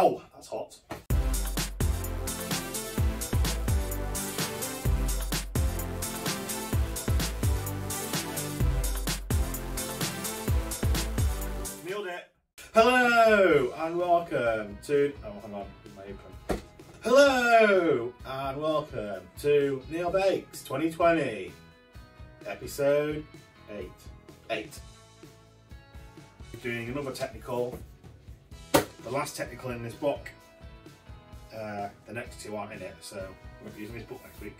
Ow, that's hot. Nailed it. Hello and welcome to. Oh, hang on, my apron. Hello and welcome to Neil Bakes 2020, episode 8. 8. We're doing another technical, the last technical in this book. Uh, the next two aren't in it, so going be using this book next week.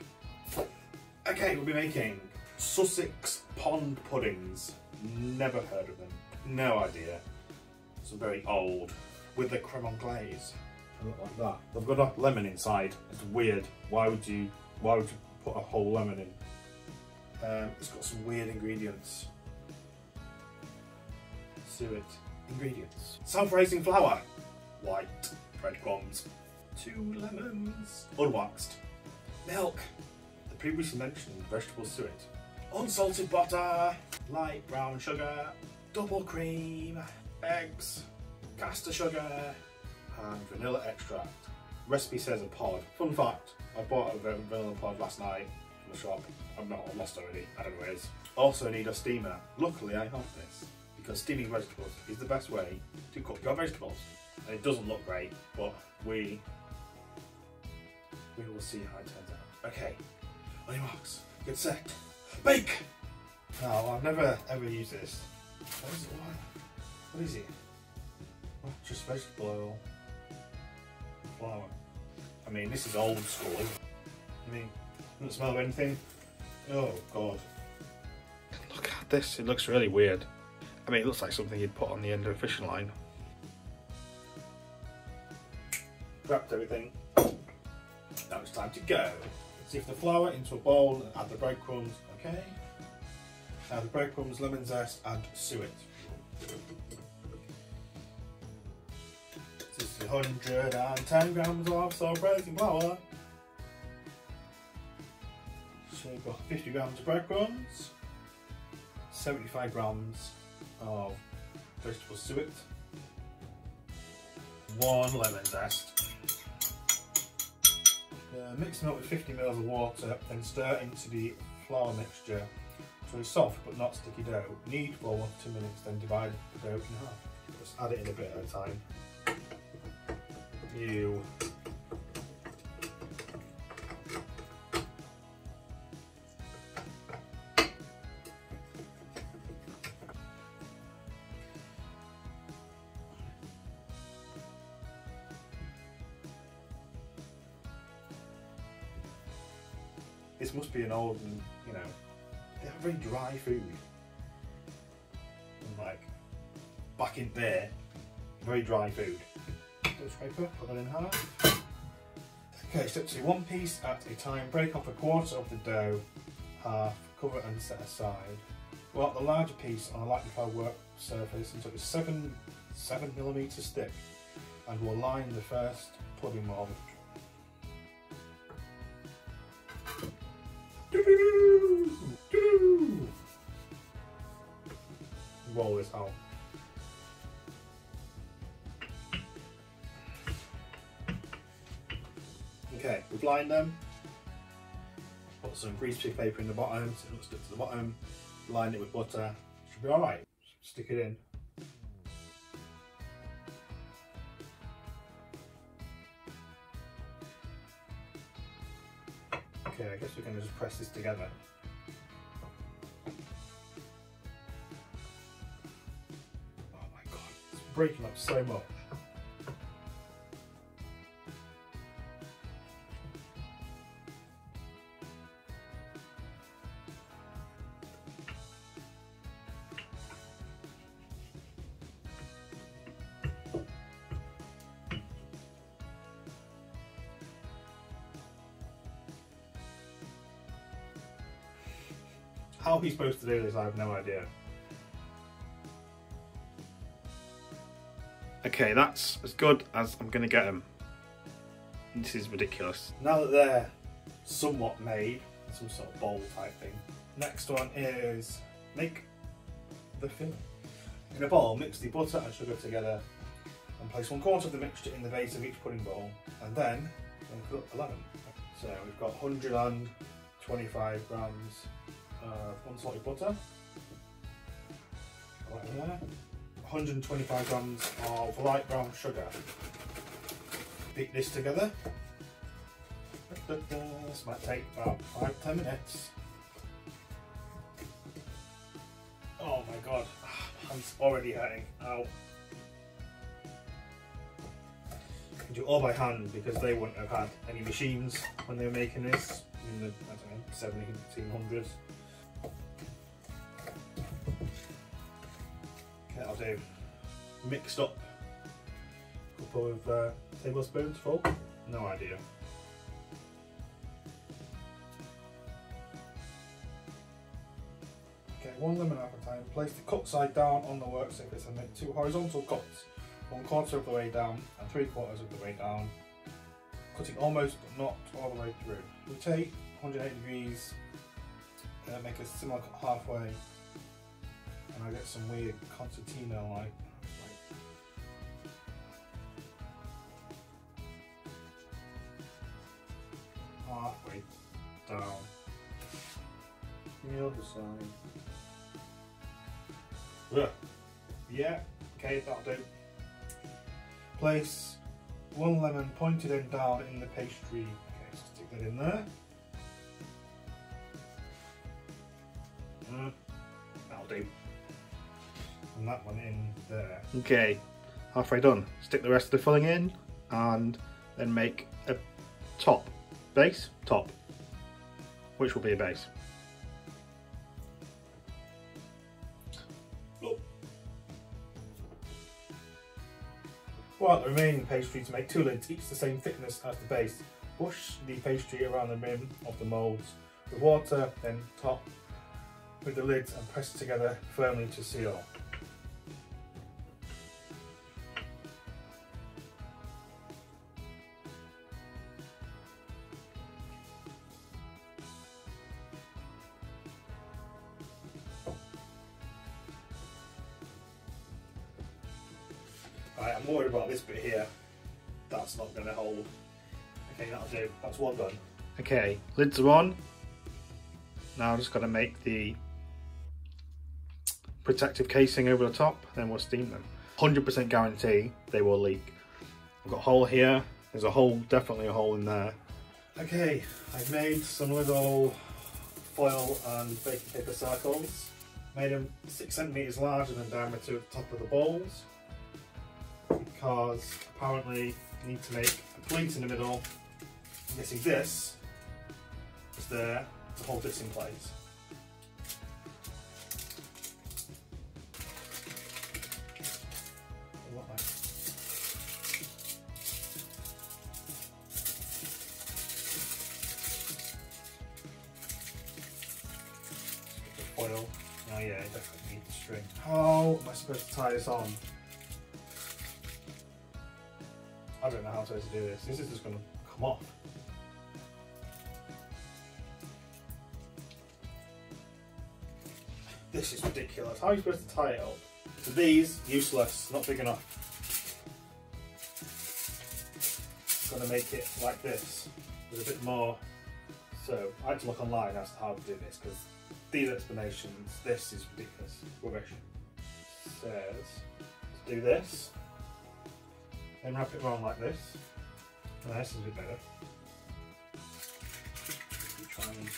Okay, we'll be making Sussex pond puddings. Never heard of them. No idea. Some very old with the creme anglaise. Look like that. They've got a lemon inside. It's weird. Why would you? Why would you put a whole lemon in? Um, it's got some weird ingredients. Suet ingredients. Self-raising flour. White breadcrumbs. Two lemons. Unwaxed. Milk. The previously mentioned vegetable suet. Unsalted butter. Light brown sugar. Double cream. Eggs. Caster sugar and vanilla extract. Recipe says a pod. Fun fact, I bought a vanilla pod last night from the shop. I'm not I'm lost already, I don't know where it is. Also need a steamer. Luckily I have this steaming vegetables is the best way to cook your vegetables. And it doesn't look great, but we we will see how it turns out. Okay, on your marks, get set, bake! Now I've never ever used this. What is it? What, what is it? Oh, just vegetable oil flour. I mean, this is old school. I mean, doesn't smell of anything. Oh god. Look at this, it looks really weird. I mean, it looks like something you'd put on the end of a fishing line. Wrapped everything. Now it's time to go. Sift the flour into a bowl and add the breadcrumbs. Okay. Add the breadcrumbs, lemon zest, and suet. This is 110 grams of self-raising flour. So we've got 50 grams of breadcrumbs, 75 grams of vegetable suet, one lemon zest. Uh, mix them up with 50 ml of water, then stir into the flour mixture to a soft but not sticky dough. Knead for one to two minutes, then divide the dough in half. Just add it in a bit at a time. You. This must be an old, and you know, they have very dry food. And like back in there, very dry food paper, put that in half. Okay, step two, one piece at a time. Break off a quarter of the dough, half, cover and set aside. Well, the larger piece on a floured work surface until it's seven, seven millimeters thick, and we'll line the first pudding mold. Roll this out. Okay, we've lined them. Put some greaseproof paper in the bottom so it doesn't stick to the bottom. Line it with butter. Should be alright. Stick it in. Guess we're going to just press this together. Oh my god, it's breaking up so much. How he's supposed to do this, I have no idea. Okay, that's as good as I'm going to get them. This is ridiculous. Now that they're somewhat made, some sort of bowl type thing, next one is make the filling. In a bowl, mix the butter and sugar together and place one quarter of the mixture in the base of each pudding bowl and then put up the lemon. So we've got 125 grams Uh, of unsalted butter. Right there. 125 grams of light brown sugar. Beat this together. This might take about 5-10 minutes. Oh my god, I'm already hurting. Ow. do all by hand because they wouldn't have had any machines when they were making this in the I don't know 1700s. I'll do mixed up a couple of uh, tablespoons full. No idea. Okay, one lemon at a time. Place the cut side down on the work surface and make two horizontal cuts one quarter of the way down and three quarters of the way down, cutting almost but not all the way through. Rotate 180 degrees, uh, make a similar cut halfway, and I get some weird concertina like. Halfway down. The other side. Yeah. Yeah, okay, that'll do. Place one lemon pointed end down in the pastry. Okay, so stick that in there. That one in there. Okay, halfway done. Stick the rest of the filling in and then make a top, base, top, which will be a base. Oh. For the remaining pastry to make two lids, each the same thickness as the base. Push the pastry around the rim of the moulds with water, then top with the lids and press together firmly to seal. Okay, that'll do. That's one done. Okay, lids are on. Now I'm just got to make the protective casing over the top, then we'll steam them. 100% guarantee they will leak. I've got a hole here, there's a hole, definitely a hole in there. Okay, I've made some little foil and baking paper circles. Made them six centimeters larger than diameter at the top of the bowls because apparently you need to make a pleat in the middle. Guessing this is there to hold this in place. Foil. Oh yeah, I definitely need the string. How am I supposed to tie this on? I don't know how I'm supposed to do this. This is just going to come off. Ridiculous. How are you supposed to tie it up? So these, useless, not big enough. I'm to make it like this, with a bit more. So I had to look online as to how to do this, because these explanations, this is ridiculous, rubbish. Says to do this, then wrap it around like this. Oh, this is a bit better. Okay,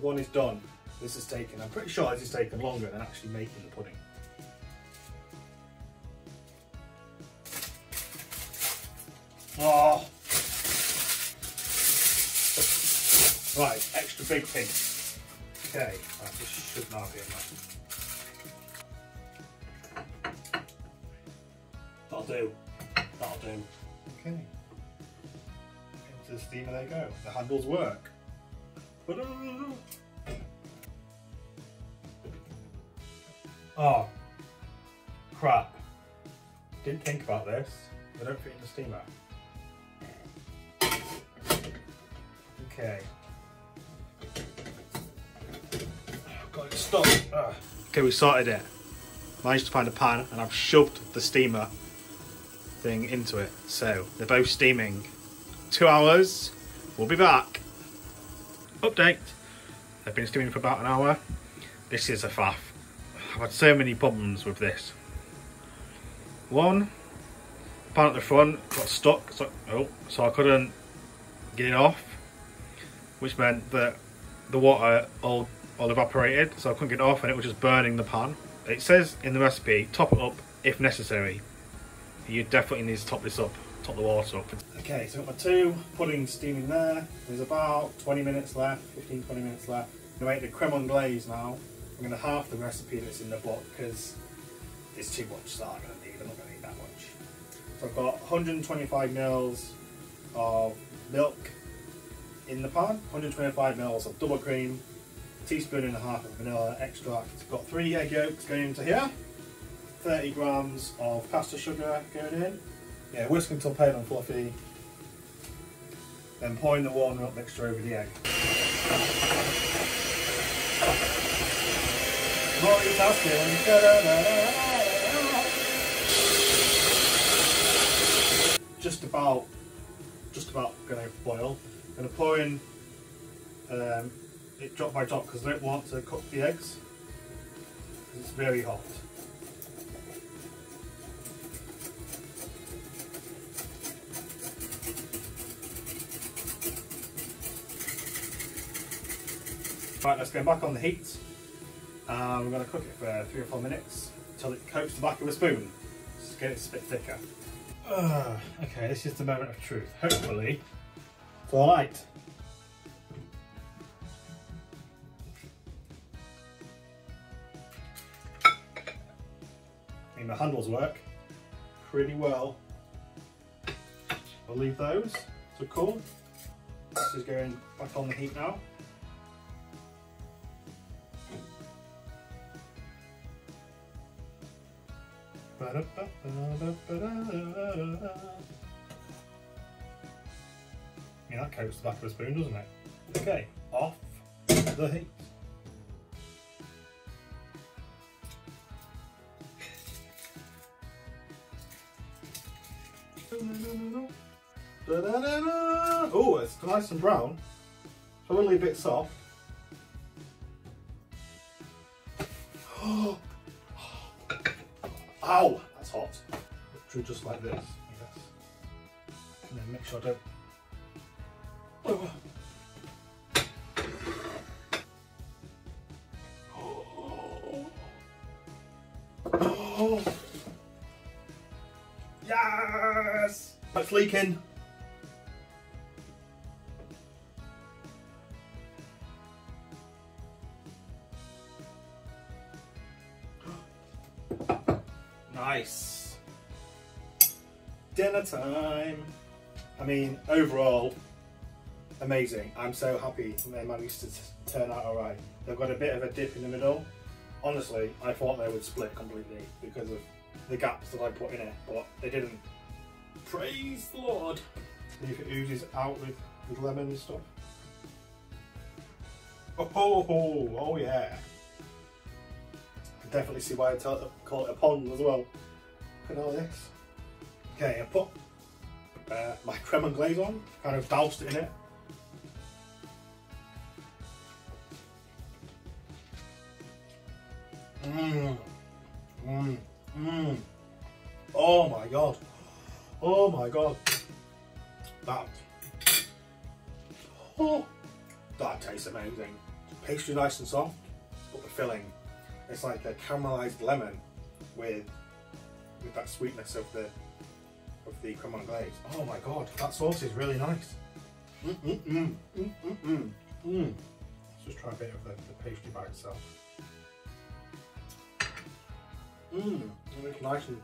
one is done. This is taken, I'm pretty sure this is taken longer than actually making the pudding. Oh! Right, extra big piece. Okay, right, this should not be enough. That'll do. That'll do. Okay. Into the steamer they go. The handles work. Oh, crap. Didn't think about this. They don't fit in the steamer. Okay. Got it stopped. Okay, we sorted it. managed to find a pan and I've shoved the steamer thing into it. So they're both steaming. Two hours, we'll be back. Update, they've been steaming for about an hour. This is a faff. I've had so many problems with this. One, pan at the front got stuck, so, oh, so I couldn't get it off, which meant that the water all, all evaporated, so I couldn't get it off and it was just burning the pan. It says in the recipe, top it up if necessary. You definitely need to top this up, top the water up. Okay, so I've got my two puddings steaming there. There's about 20 minutes left, 15, 20 minutes left. I'm gonna make the creme anglaise now. I'm gonna half the recipe that's in the book because it's too much that I'm gonna need. I'm not gonna need that much. So I've got 125 mils of milk in the pan, 125 mils of double cream, teaspoon and a half of vanilla extract. Got three egg yolks going into here, 30 grams of caster sugar going in. Yeah, whisk until pale and fluffy. Then pouring the warm milk mixture over the egg. Just about, just about going to boil. I'm going to pour in um, it drop by drop because I don't want to cook the eggs. It's very hot. Right, let's go back on the heat. Um, we're going to cook it for three or four minutes until it coats the back of a spoon. Just get it a bit thicker. Uh, okay, this is the moment of truth. Hopefully, it's alright. I mean, the handles work pretty well. I'll leave those to cool. This is going back on the heat now. Yeah, that coats the back of a spoon, doesn't it? Okay, off the heat. Oh, it's nice and brown. Probably a bit soft. Literally just like this, guess. And then make sure I don't... Oh. Oh. Yes! It's leaking. Dinner time. I mean, overall, amazing. I'm so happy they managed to turn out alright. They've got a bit of a dip in the middle. Honestly, I thought they would split completely because of the gaps that I put in it, but they didn't. Praise the Lord. If it oozes out with, with lemon and stuff. Oh, oh, oh, oh yeah I definitely see why I call it a pond as well. Look at all this. Okay, I put uh, my creme anglaise on, kind of doused it in it. Mmm, mmm, mmm. Oh my god. Oh my god. That. Oh, that tastes amazing. Pastry nice and soft, but the filling it's like a caramelized lemon with with that sweetness of the of the creme anglaise. Oh my god, that sauce is really nice. Mm mm mm mm mm mm. mm. Let's just try a bit of the, the pastry by itself. Mmm, it's nice and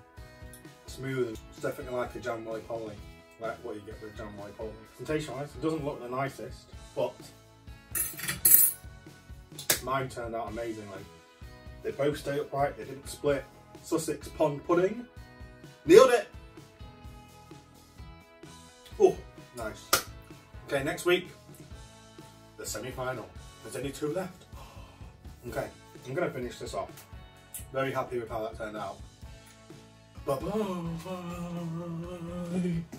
smooth. It's definitely like a jam roly poly, like what you get with a jam roly poly. Presentation wise, it doesn't look the nicest, but mine turned out amazingly. They both stay upright, they didn't split. Sussex Pond Pudding. Nailed it! Nice. Okay, next week, the semi-final. There's only two left. Okay, I'm gonna finish this off. Very happy with how that turned out. Bye bye.